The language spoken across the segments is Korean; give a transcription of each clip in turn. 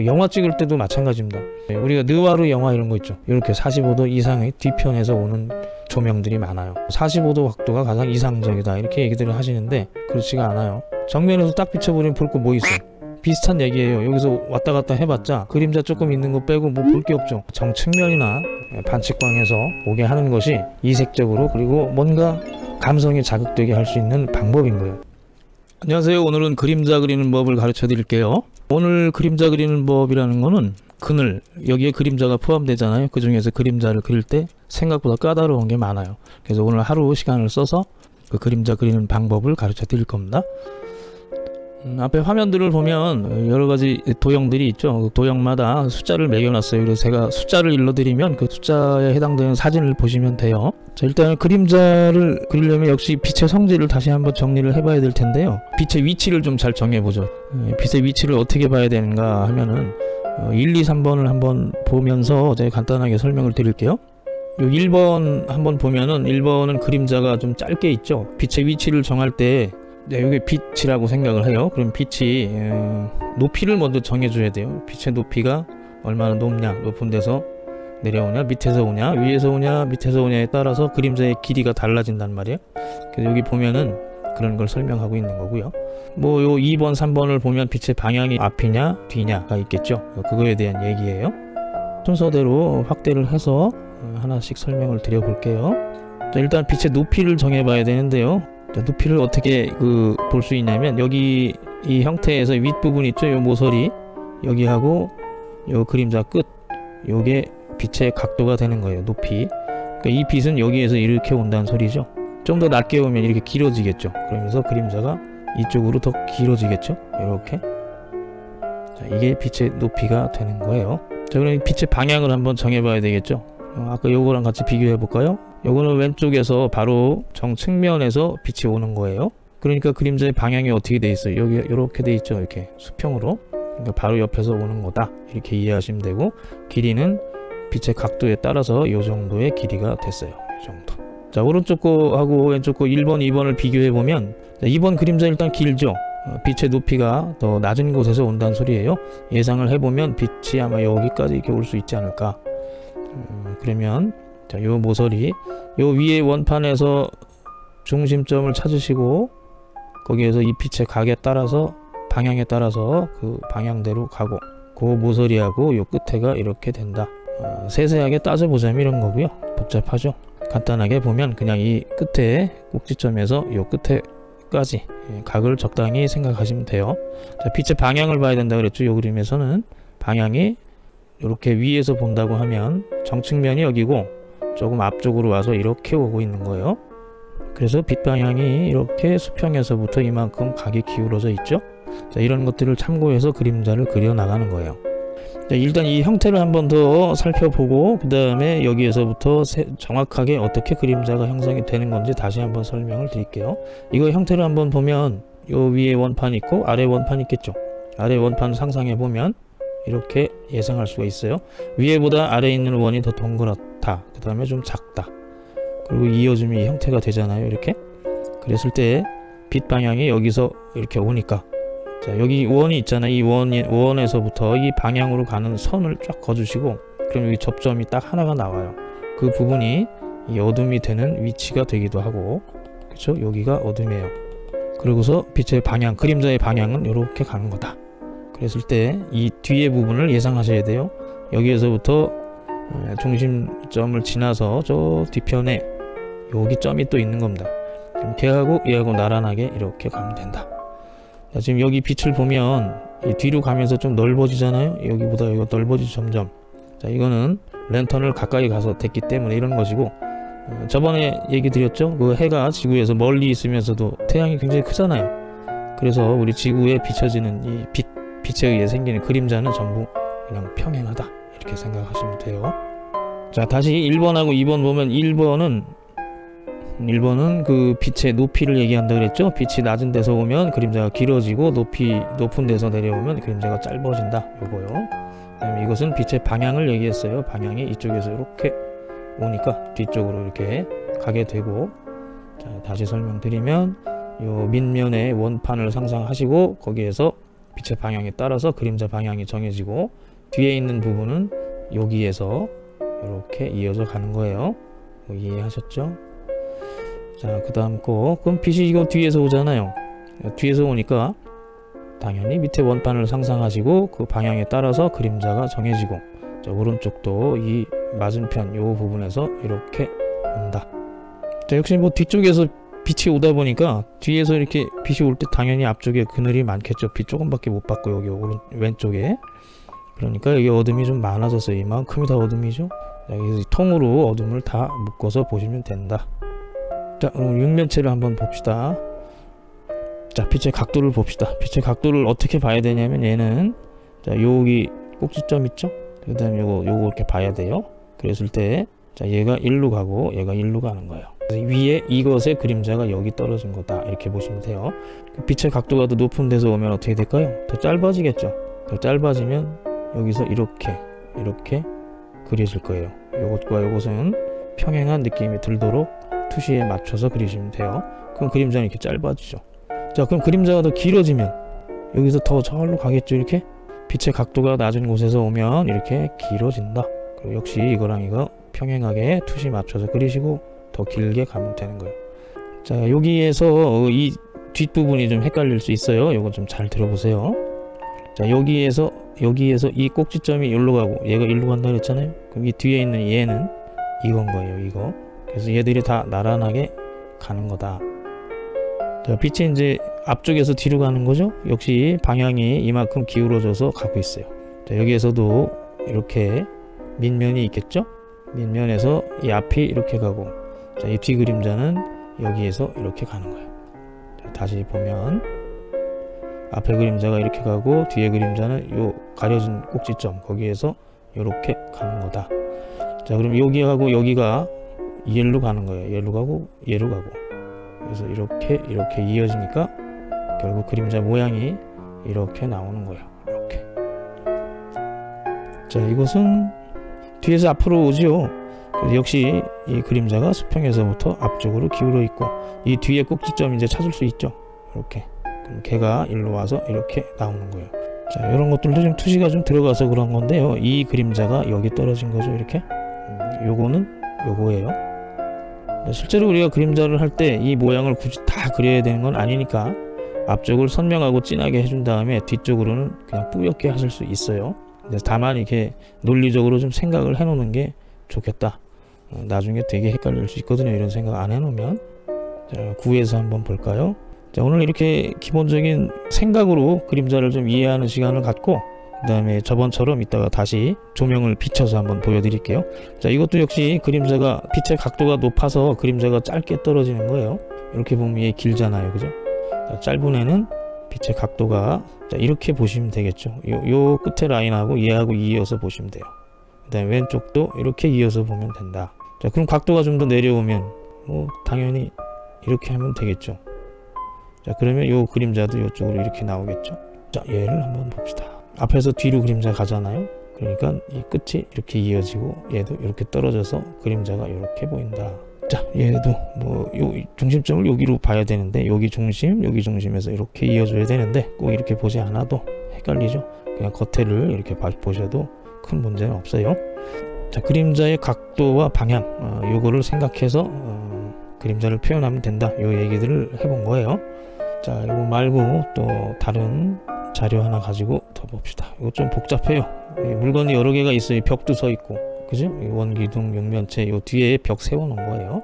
그 영화 찍을 때도 마찬가지입니다. 네, 우리가 느와르 영화 이런 거 있죠. 이렇게 45도 이상의 뒤편에서 오는 조명들이 많아요. 45도 각도가 가장 이상적이다 이렇게 얘기들을 하시는데 그렇지가 않아요. 정면에서 딱 비춰버리면 볼 거 뭐 있어? 비슷한 얘기예요. 여기서 왔다 갔다 해봤자 그림자 조금 있는 거 빼고 뭐 볼 게 없죠. 정측면이나 반측광에서 오게 하는 것이 이색적으로 그리고 뭔가 감성이 자극되게 할 수 있는 방법인 거예요. 안녕하세요. 오늘은 그림자 그리는 법을 가르쳐 드릴게요. 오늘 그림자 그리는 법이라는 거는 그늘 여기에 그림자가 포함되잖아요. 그 중에서 그림자를 그릴 때 생각보다 까다로운 게 많아요. 그래서 오늘 하루 시간을 써서 그 그림자 그리는 방법을 가르쳐 드릴 겁니다. 음, 앞에 화면들을 보면 여러 가지 도형들이 있죠. 그 도형마다 숫자를 매겨놨어요. 그래서 제가 숫자를 일러드리면 그 숫자에 해당되는 사진을 보시면 돼요. 자, 일단 그림자를 그리려면 역시 빛의 성질을 다시 한번 정리를 해봐야 될 텐데요. 빛의 위치를 좀 잘 정해보죠. 예, 빛의 위치를 어떻게 봐야 되는가 하면은 1, 2, 3번을 한번 보면서 제가 간단하게 설명을 드릴게요. 요 1번 한번 보면은 1번은 그림자가 좀 짧게 있죠. 빛의 위치를 정할 때 네, 이게 빛이라고 생각을 해요. 그럼 빛이 어, 높이를 먼저 정해줘야 돼요. 빛의 높이가 얼마나 높냐, 높은 데서 내려오냐, 밑에서 오냐, 위에서 오냐, 밑에서 오냐에 따라서 그림자의 길이가 달라진단 말이에요. 그래서 여기 보면은 그런 걸 설명하고 있는 거고요. 뭐 요 2번, 3번을 보면 빛의 방향이 앞이냐, 뒤냐가 있겠죠. 그거에 대한 얘기예요. 순서대로 확대를 해서 하나씩 설명을 드려볼게요. 자, 일단 빛의 높이를 정해봐야 되는데요. 자, 높이를 어떻게 그 볼 수 있냐면 여기 이 형태에서 윗부분 있죠? 요 모서리. 여기하고 요 그림자 끝. 요게 빛의 각도가 되는 거예요 높이. 그러니까 이 빛은 여기에서 이렇게 온다는 소리죠? 좀 더 낮게 오면 이렇게 길어지겠죠? 그러면서 그림자가 이쪽으로 더 길어지겠죠? 이렇게. 자, 이게 빛의 높이가 되는 거예요. 자 그럼 빛의 방향을 한번 정해봐야 되겠죠? 어, 아까 요거랑 같이 비교해 볼까요 요거는 왼쪽에서 바로 정측면에서 빛이 오는 거예요. 그러니까 그림자의 방향이 어떻게 돼 있어요? 여기 이렇게 돼 있죠. 이렇게 수평으로. 그러니까 바로 옆에서 오는 거다. 이렇게 이해하시면 되고 길이는 빛의 각도에 따라서 이 정도의 길이가 됐어요. 이 정도. 자 오른쪽 거하고 왼쪽 거 1번, 2번을 비교해 보면 2번 그림자 일단 길죠. 어, 빛의 높이가 더 낮은 곳에서 온다는 소리예요. 예상을 해보면 빛이 아마 여기까지 이렇게 올 수 있지 않을까. 음, 그러면 자, 요 모서리 요 위에 원판에서 중심점을 찾으시고 거기에서 이 빛의 각에 따라서 방향에 따라서 그 방향대로 가고 그 모서리하고 요 끝에가 이렇게 된다. 어, 세세하게 따져보자면 이런 거고요. 복잡하죠. 간단하게 보면 그냥 이 끝에 꼭지점에서 요 끝에까지 예, 각을 적당히 생각하시면 돼요. 자, 빛의 방향을 봐야 된다 그랬죠. 요 그림에서는 방향이 이렇게 위에서 본다고 하면 정측면이 여기고 조금 앞쪽으로 와서 이렇게 오고 있는 거예요. 그래서 빛 방향이 이렇게 수평에서부터 이만큼 각이 기울어져 있죠. 자, 이런 것들을 참고해서 그림자를 그려 나가는 거예요. 자, 일단 이 형태를 한번 더 살펴보고 그 다음에 여기에서부터 세, 정확하게 어떻게 그림자가 형성이 되는 건지 다시 한번 설명을 드릴게요. 이거 형태를 한번 보면 요 위에 원판 있고 아래 원판 있겠죠. 아래 원판 상상해 보면 이렇게 예상할 수가 있어요. 위에보다 아래에 있는 원이 더 동그랗다. 그 다음에 좀 작다. 그리고 이어짐이 형태가 되잖아요. 이렇게. 그랬을 때 빛 방향이 여기서 이렇게 오니까 자 여기 원이 있잖아요. 이 원이, 원에서부터 이 방향으로 가는 선을 쫙 그어주시고 그럼 여기 접점이 딱 하나가 나와요. 그 부분이 이 어둠이 되는 위치가 되기도 하고 그렇죠? 여기가 어둠이에요. 그리고서 빛의 방향, 그림자의 방향은 이렇게 가는 거다. 그랬을 때 이 뒤에 부분을 예상하셔야 돼요. 여기에서부터 어, 중심점을 지나서 저 뒤편에 여기 점이 또 있는 겁니다. 걔하고 얘하고 나란하게 이렇게 가면 된다. 자, 지금 여기 빛을 보면 뒤로 가면서 좀 넓어지잖아요. 여기보다 이거 넓어지죠 점점. 자 이거는 랜턴을 가까이 가서 됐기 때문에 이런 것이고 어, 저번에 얘기 드렸죠. 그 해가 지구에서 멀리 있으면서도 태양이 굉장히 크잖아요. 그래서 우리 지구에 비춰지는 이 빛 빛에 의해 생기는 그림자는 전부 그냥 평행하다. 이렇게 생각하시면 돼요. 자 다시 1번하고 2번 보면 1번은 1번은 그 빛의 높이를 얘기한다 그랬죠? 빛이 낮은 데서 오면 그림자가 길어지고 높이 높은 데서 내려오면 그림자가 짧아진다. 요거요. 이것은 빛의 방향을 얘기했어요. 방향이 이쪽에서 이렇게 오니까 뒤쪽으로 이렇게 가게 되고. 자 다시 설명드리면 요 밑면에 원판을 상상하시고 거기에서 빛의 방향에 따라서 그림자 방향이 정해지고 뒤에 있는 부분은 여기에서 이렇게 이어져 가는 거예요. 뭐 이해하셨죠? 자, 그 다음 거. 그럼 빛이 이거 뒤에서 오잖아요. 뒤에서 오니까 당연히 밑에 원판을 상상하시고 그 방향에 따라서 그림자가 정해지고 자, 오른쪽도 이 맞은편 요 부분에서 이렇게 온다. 자, 역시 뭐 뒤쪽에서 빛이 오다 보니까 뒤에서 이렇게 빛이 올 때 당연히 앞쪽에 그늘이 많겠죠. 빛 조금밖에 못 받고 여기 오른 왼쪽에 그러니까 여기 어둠이 좀 많아졌어요. 이만큼이 다 어둠이죠. 자, 여기서 이 통으로 어둠을 다 묶어서 보시면 된다. 자, 그럼 육면체를 한번 봅시다. 자, 빛의 각도를 봅시다. 빛의 각도를 어떻게 봐야 되냐면 얘는 자, 여기 꼭지점 있죠? 그다음에 요거 요거 이렇게 봐야 돼요. 그랬을 때 자, 얘가 일로 가고 얘가 일로 가는 거예요. 위에 이것의 그림자가 여기 떨어진 거다. 이렇게 보시면 돼요. 그 빛의 각도가 더 높은 데서 오면 어떻게 될까요? 더 짧아지겠죠. 더 짧아지면 여기서 이렇게 이렇게 그려질 거예요. 요것과 요것은 평행한 느낌이 들도록 투시에 맞춰서 그리시면 돼요. 그럼 그림자는 이렇게 짧아지죠. 자, 그럼 그림자가 더 길어지면 여기서 더 저리로 가겠죠. 이렇게 빛의 각도가 낮은 곳에서 오면 이렇게 길어진다. 그리고 역시 이거랑 이거 평행하게 투시 맞춰서 그리시고 더 길게 가면 되는 거예요. 자, 여기에서 이 뒷부분이 좀 헷갈릴 수 있어요. 이거 좀 잘 들어보세요. 자, 여기에서 여기에서 이 꼭지점이 여기로 가고 얘가 일로 간다 그랬잖아요. 그럼 이 뒤에 있는 얘는 이건 거예요. 이거. 그래서 얘들이 다 나란하게 가는 거다. 자, 빛이 이제 앞쪽에서 뒤로 가는 거죠. 역시 방향이 이만큼 기울어져서 가고 있어요. 자, 여기에서도 이렇게 밑면이 있겠죠. 밑면에서 이 앞이 이렇게 가고, 자, 이 뒤 그림자는 여기에서 이렇게 가는 거예요. 자, 다시 보면 앞에 그림자가 이렇게 가고 뒤에 그림자는 요 가려진 꼭지점 거기에서 이렇게 가는 거다. 자, 그럼 여기하고 여기가 얘로 가는 거예요. 얘로 가고 얘로 가고. 그래서 이렇게 이렇게 이어지니까 결국 그림자 모양이 이렇게 나오는 거예요. 이렇게. 자, 이것은 뒤에서 앞으로 오지요. 역시 이 그림자가 수평에서부터 앞쪽으로 기울어 있고 이 뒤에 꼭지점 이제 찾을 수 있죠. 이렇게. 그럼 걔가 일로 와서 이렇게 나오는 거예요. 자, 이런 것들도 좀 투시가 좀 들어가서 그런 건데요. 이 그림자가 여기 떨어진 거죠. 이렇게. 음, 요거는 요거예요. 실제로 우리가 그림자를 할 때 이 모양을 굳이 다 그려야 되는 건 아니니까 앞쪽을 선명하고 진하게 해준 다음에 뒤쪽으로는 그냥 뿌옇게 하실 수 있어요. 다만 이렇게 논리적으로 좀 생각을 해놓는 게 좋겠다. 어, 나중에 되게 헷갈릴 수 있거든요. 이런 생각 안 해놓으면. 자, 9에서 한번 볼까요? 자, 오늘 이렇게 기본적인 생각으로 그림자를 좀 이해하는 시간을 갖고 그 다음에 저번처럼 이따가 다시 조명을 비춰서 한번 보여드릴게요. 자, 이것도 역시 그림자가 빛의 각도가 높아서 그림자가 짧게 떨어지는 거예요. 이렇게 보면 얘 길잖아요. 그죠? 자, 짧은 애는 빛의 각도가 자, 이렇게 보시면 되겠죠. 요, 요 끝에 라인하고 얘하고 이어서 보시면 돼요. 그 다음에 왼쪽도 이렇게 이어서 보면 된다. 자, 그럼 각도가 좀 더 내려오면 뭐 당연히 이렇게 하면 되겠죠. 자, 그러면 요 그림자도 이쪽으로 이렇게 나오겠죠. 자, 얘를 한번 봅시다. 앞에서 뒤로 그림자 가잖아요. 그러니까 이 끝이 이렇게 이어지고 얘도 이렇게 떨어져서 그림자가 이렇게 보인다. 자, 얘도 뭐 요 중심점을 여기로 봐야 되는데 여기 중심, 여기 중심에서 이렇게 이어줘야 되는데 꼭 이렇게 보지 않아도 헷갈리죠. 그냥 겉에를 이렇게 봐, 보셔도 큰 문제는 없어요. 자, 그림자의 각도와 방향 어, 요거를 생각해서 어, 그림자를 표현하면 된다. 요 얘기들을 해본 거예요. 자, 이거 말고 또 다른 자료 하나 가지고 더 봅시다. 이거 좀 복잡해요. 물건이 여러 개가 있어요. 벽도 서 있고, 그죠? 원기둥, 육면체, 요 뒤에 벽 세워놓은 거예요.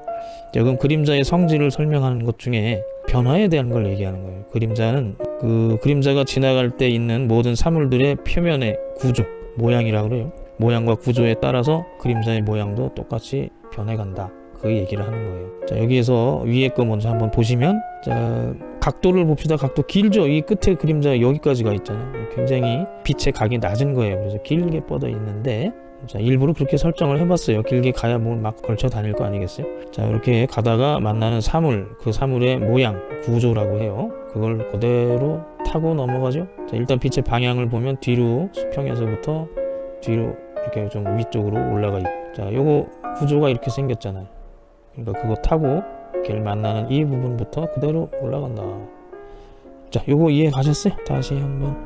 자, 그럼 그림자의 성질을 설명하는 것 중에 변화에 대한 걸 얘기하는 거예요. 그림자는 그 그림자가 지나갈 때 있는 모든 사물들의 표면의 구조, 모양이라 그래요. 모양과 구조에 따라서 그림자의 모양도 똑같이 변해간다. 그 얘기를 하는 거예요. 자, 여기에서 위에 거 먼저 한번 보시면, 자, 각도를 봅시다. 각도 길죠? 이 끝에 그림자 여기까지가 있잖아요. 굉장히 빛의 각이 낮은 거예요. 그래서 길게 뻗어 있는데, 자, 일부러 그렇게 설정을 해봤어요. 길게 가야 뭘막 걸쳐 다닐 거 아니겠어요? 자, 이렇게 가다가 만나는 사물, 그 사물의 모양, 구조라고 해요. 그걸 그대로 타고 넘어가죠. 자, 일단 빛의 방향을 보면 뒤로 수평에서부터 뒤로 이렇게 좀 위쪽으로 올라가 있고, 자, 요거 구조가 이렇게 생겼잖아요. 그러니까 그거 타고 걔를 만나는 이 부분부터 그대로 올라간다. 자, 요거 이해 가셨어요? 다시 한번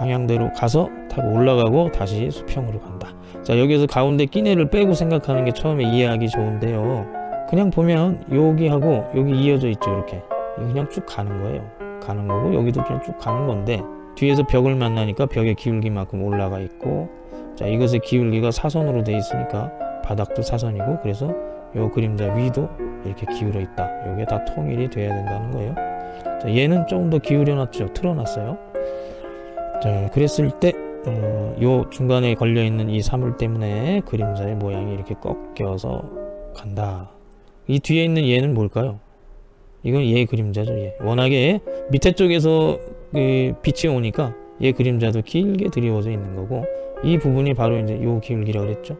방향대로 가서 타고 올라가고 다시 수평으로 간다. 자, 여기서 가운데 끼네를 빼고 생각하는 게 처음에 이해하기 좋은데요. 그냥 보면 여기하고 여기 이어져 있죠, 이렇게. 그냥 쭉 가는 거예요. 가는 거고 여기도 그냥 쭉 가는 건데 뒤에서 벽을 만나니까 벽의 기울기만큼 올라가 있고 자, 이것의 기울기가 사선으로 돼 있으니까 바닥도 사선이고 그래서 요 그림자 위도 이렇게 기울어 있다. 요게 다 통일이 돼야 된다는 거예요. 자, 얘는 조금 더 기울여 놨죠. 틀어 놨어요. 자, 그랬을 때, 어, 요 중간에 걸려 있는 이 사물 때문에 그림자의 모양이 이렇게 꺾여서 간다. 이 뒤에 있는 얘는 뭘까요? 이건 얘 그림자죠. 얘. 워낙에 밑에 쪽에서 그 빛이 오니까 얘 그림자도 길게 드리워져 있는 거고 이 부분이 바로 이제 요 기울기라고 그랬죠.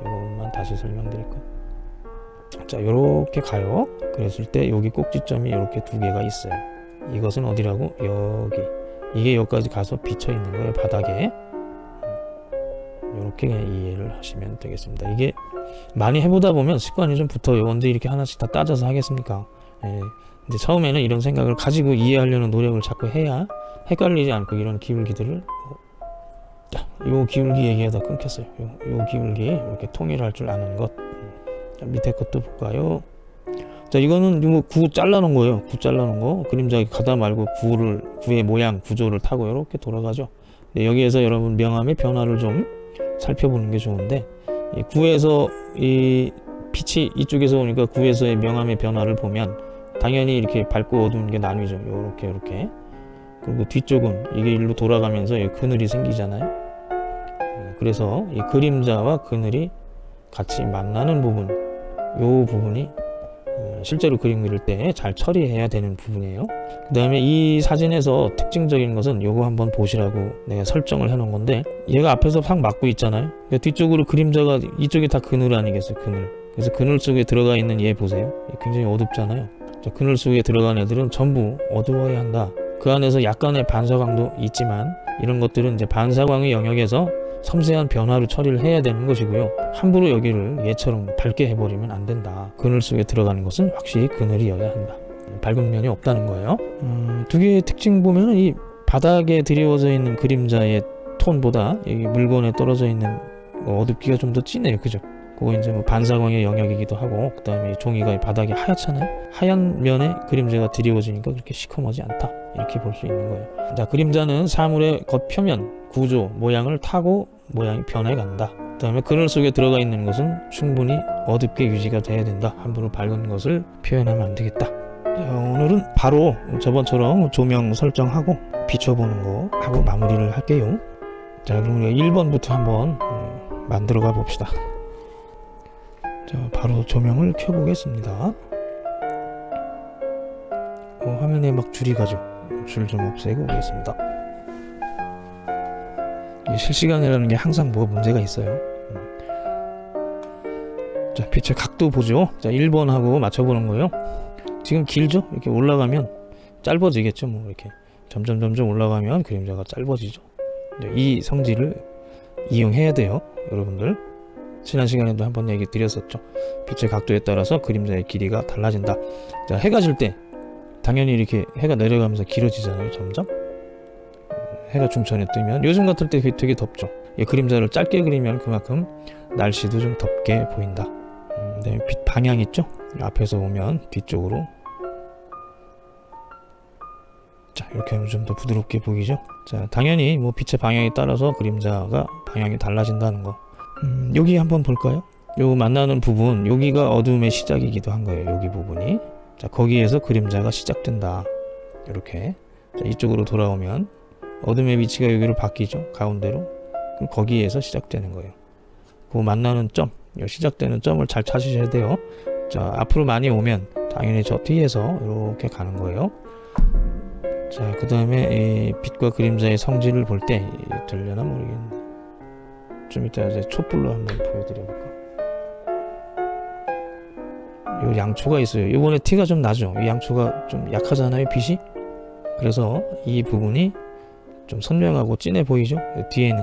이것만 다시 설명드릴까요? 자, 요렇게 가요. 그랬을 때 여기 꼭지점이 이렇게 두 개가 있어요. 이것은 어디라고? 여기. 이게 여기까지 가서 비쳐 있는 거예요, 바닥에. 이렇게 이해를 하시면 되겠습니다. 이게 많이 해보다 보면 습관이 좀 붙어요. 언제 이렇게 하나씩 다 따져서 하겠습니까? 예. 근데 처음에는 이런 생각을 가지고 이해하려는 노력을 자꾸 해야 헷갈리지 않고 이런 기울기들을 요 기울기 얘기하다 끊겼어요. 요, 요 기울기 이렇게 통일할 줄 아는 것. 자, 밑에 것도 볼까요? 자, 이거는 뭐구 잘라놓은 거예요. 구 잘라놓은 거. 그림자 가다 말고 구를 구의 모양 구조를 타고 이렇게 돌아가죠. 네, 여기에서 여러분 명암의 변화를 좀 살펴보는 게 좋은데 이 구에서 이 빛이 이쪽에서 오니까 구에서의 명암의 변화를 보면 당연히 이렇게 밝고 어두운 게 나뉘죠. 요렇게 요렇게. 그리고 뒤쪽은 이게 일로 돌아가면서 그늘이 생기잖아요. 그래서 이 그림자와 그늘이 같이 만나는 부분, 요 부분이 실제로 그림 그릴 때 잘 처리해야 되는 부분이에요. 그 다음에 이 사진에서 특징적인 것은 요거 한번 보시라고 내가 설정을 해 놓은 건데 얘가 앞에서 팍 막고 있잖아요. 뒤쪽으로 그림자가 이쪽이 다 그늘 아니겠어요, 그늘. 그래서 그늘 속에 들어가 있는 얘 보세요. 굉장히 어둡잖아요. 그늘 속에 들어간 애들은 전부 어두워야 한다. 그 안에서 약간의 반사광도 있지만 이런 것들은 이제 반사광의 영역에서 섬세한 변화로 처리를 해야 되는 것이고요. 함부로 여기를 얘처럼 밝게 해버리면 안 된다. 그늘 속에 들어가는 것은 확실히 그늘이어야 한다. 밝은 면이 없다는 거예요. 음, 두 개의 특징 보면은 이 바닥에 드리워져 있는 그림자의 톤보다 여기 물건에 떨어져 있는 어둡기가 좀 더 진해요. 그죠? 그거 이제 뭐 반사광의 영역이기도 하고 그 다음에 종이가 바닥이 하얗잖아요 하얀 면에 그림자가 드리워지니까 그렇게 시커머지 않다 이렇게 볼 수 있는 거예요 자 그림자는 사물의 겉표면 구조 모양을 타고 모양이 변해간다 그 다음에 그늘 속에 들어가 있는 것은 충분히 어둡게 유지가 돼야 된다 함부로 밝은 것을 표현하면 안 되겠다 자, 오늘은 바로 저번처럼 조명 설정하고 비춰보는 거 하고 마무리를 할게요 자 그럼 우리가 1번부터 한번 어, 만들어 가 봅시다 자, 바로 조명을 켜보겠습니다. 어, 화면에 막 줄이 가죠. 줄 좀 없애고 오겠습니다. 실시간이라는 게 항상 뭐 문제가 있어요. 음. 자, 빛의 각도 보죠. 자, 1번하고 맞춰보는 거예요. 지금 길죠? 이렇게 올라가면 짧아지겠죠. 뭐 이렇게 점점 점점 올라가면 그림자가 짧아지죠. 이 성질을 이용해야 돼요. 여러분들. 지난 시간에도 한번 얘기 드렸었죠. 빛의 각도에 따라서 그림자의 길이가 달라진다. 자, 해가 질 때 당연히 이렇게 해가 내려가면서 길어지잖아요. 점점. 해가 중천에 뜨면 요즘 같을 때 되게 덥죠. 이 그림자를 짧게 그리면 그만큼 날씨도 좀 덥게 보인다. 음, 네, 빛 방향 있죠? 앞에서 오면 뒤쪽으로 자 이렇게 하면 좀 더 부드럽게 보이죠 자 당연히 뭐 빛의 방향에 따라서 그림자가 방향이 달라진다는 거 음, 여기 한번 볼까요? 요 만나는 부분 여기가 어둠의 시작이기도 한 거예요 여기 부분이 자 거기에서 그림자가 시작된다 이렇게 자, 이쪽으로 돌아오면 어둠의 위치가 여기로 바뀌죠? 가운데로? 그럼 거기에서 시작되는 거예요. 그 만나는 점 시작되는 점을 잘 찾으셔야 돼요. 자 앞으로 많이 오면 당연히 저 뒤에서 이렇게 가는 거예요. 자 그 다음에 빛과 그림자의 성질을 볼 때 들려나 모르겠는데. 좀 이따 이제 촛불로 한번 보여드려볼까? 요 양초가 있어요. 이번에 티가 좀 나죠? 이 양초가 좀 약하잖아요 빛이? 그래서 이 부분이 좀 선명하고 진해 보이죠? 뒤에는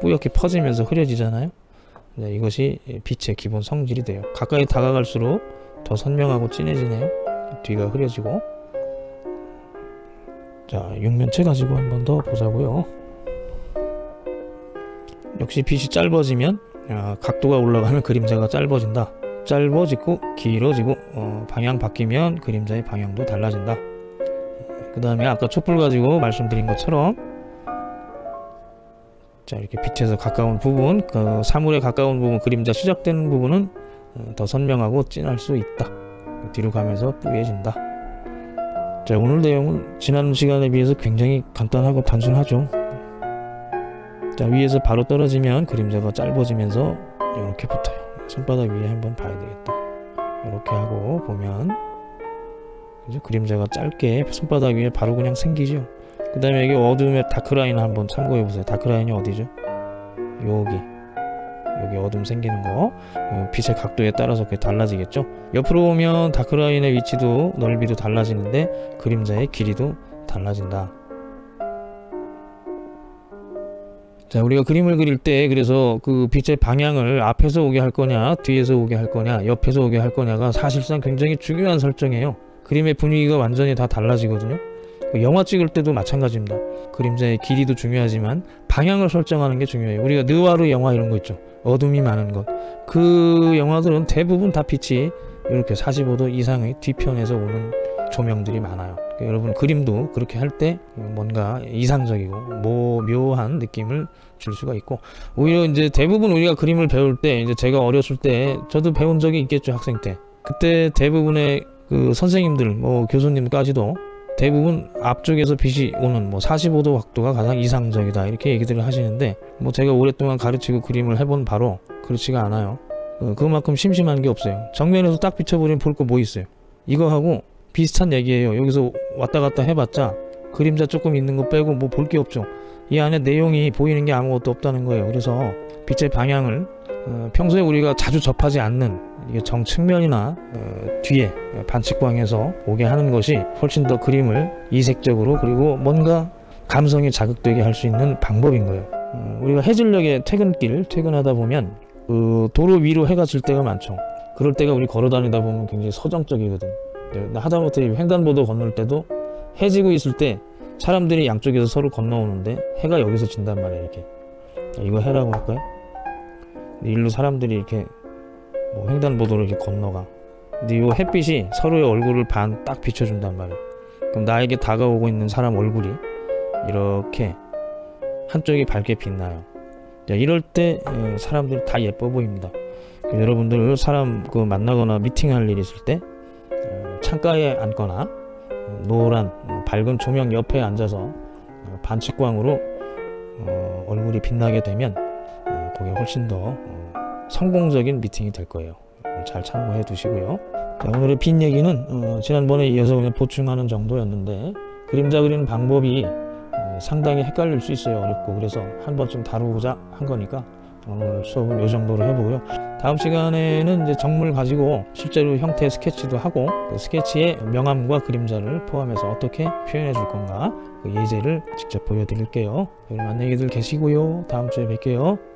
뿌옇게 퍼지면서 흐려지잖아요. 네, 이것이 빛의 기본 성질이 돼요. 가까이 다가갈수록 더 선명하고 진해지네요. 뒤가 흐려지고. 자 육면체 가지고 한 번 더 보자고요. 역시 빛이 짧아지면 아, 각도가 올라가면 그림자가 짧아진다. 짧아지고 길어지고 어, 방향 바뀌면 그림자의 방향도 달라진다 그 다음에 아까 촛불 가지고 말씀드린 것처럼 자 이렇게 빛에서 가까운 부분 그 사물에 가까운 부분 그림자 시작되는 부분은 어, 더 선명하고 진할 수 있다. 뒤로 가면서 뿌얘진다. 자 오늘 내용은 지난 시간에 비해서 굉장히 간단하고 단순하죠. 자 위에서 바로 떨어지면 그림자가 짧아지면서 이렇게 붙어요. 손바닥 위에 한번 봐야 되겠다. 이렇게 하고 보면 그죠? 그림자가 짧게 손바닥 위에 바로 그냥 생기죠. 그 다음에 여기 어둠의 다크라인 한번 참고해 보세요. 다크라인이 어디죠? 여기. 여기 어둠 생기는 거. 어, 빛의 각도에 따라서 그게 달라지겠죠? 옆으로 보면 다크라인의 위치도 넓이도 달라지는데 그림자의 길이도 달라진다. 자 우리가 그림을 그릴 때 그래서 그 빛의 방향을 앞에서 오게 할 거냐 뒤에서 오게 할 거냐 옆에서 오게 할 거냐가 사실상 굉장히 중요한 설정이에요 그림의 분위기가 완전히 다 달라지거든요. 그 영화 찍을 때도 마찬가지입니다. 그림자의 길이도 중요하지만 방향을 설정하는 게 중요해요. 우리가 느와르 영화 이런 거 있죠. 어둠이 많은 것 그 영화들은 대부분 다 빛이 이렇게 45도 이상의 뒤편에서 오는 조명들이 많아요. 그러니까 여러분 그림도 그렇게 할 때 뭔가 이상적이고 뭐 묘한 느낌을 줄 수가 있고 오히려 이제 대부분 우리가 그림을 배울 때 이제 제가 어렸을 때 저도 배운 적이 있겠죠 학생 때. 그때 대부분의 그 선생님들 뭐 교수님까지도 대부분 앞쪽에서 빛이 오는 뭐 45도 각도가 가장 이상적이다 이렇게 얘기들을 하시는데 뭐 제가 오랫동안 가르치고 그림을 해본 바로 그렇지가 않아요. 어, 그만큼 심심한 게 없어요. 정면에서 딱 비춰버리면 볼 거 뭐 있어요? 이거하고 비슷한 얘기예요. 여기서 왔다 갔다 해봤자 그림자 조금 있는 거 빼고 뭐 볼 게 없죠. 이 안에 내용이 보이는 게 아무것도 없다는 거예요. 그래서 빛의 방향을 어, 평소에 우리가 자주 접하지 않는 정측면이나 어, 뒤에 반칙광에서 오게 하는 것이 훨씬 더 그림을 이색적으로 그리고 뭔가 감성이 자극되게 할 수 있는 방법인 거예요. 어, 우리가 해질녘에 퇴근길 퇴근하다 보면 그 도로 위로 해가 질 때가 많죠. 그럴 때가 우리 걸어 다니다 보면 굉장히 서정적이거든. 네, 하다못해 횡단보도 건널 때도 해지고 있을 때 사람들이 양쪽에서 서로 건너오는데 해가 여기서 진단 말이야 이렇게. 이거 해라고 할까요? 일로 사람들이 이렇게 뭐 횡단보도를 이렇게 건너가. 근데 이 햇빛이 서로의 얼굴을 반 딱 비춰준단 말이야. 그럼 나에게 다가오고 있는 사람 얼굴이 이렇게 한쪽이 밝게 빛나요. 자, 이럴 때 에, 사람들이 다 예뻐 보입니다. 여러분들 사람 그 만나거나 미팅할 일 있을 때 어, 창가에 앉거나 어, 노란 어, 밝은 조명 옆에 앉아서 어, 반칙광으로 어, 얼굴이 빛나게 되면 어, 그게 훨씬 더 어, 성공적인 미팅이 될 거예요. 어, 잘 참고해 두시고요. 자, 오늘의 빈 얘기는 어, 지난번에 이어서 그냥 보충하는 정도였는데 그림자 그리는 방법이 어, 상당히 헷갈릴 수 있어요. 어렵고 그래서 한 번쯤 다루고자 한 거니까 오늘 수업은 이 정도로 해보고요. 다음 시간에는 이제 정물 가지고 실제로 형태 스케치도 하고 그 스케치의 명암과 그림자를 포함해서 어떻게 표현해 줄 건가 그 예제를 직접 보여드릴게요. 여러분 안녕히들 계시고요. 다음 주에 뵐게요.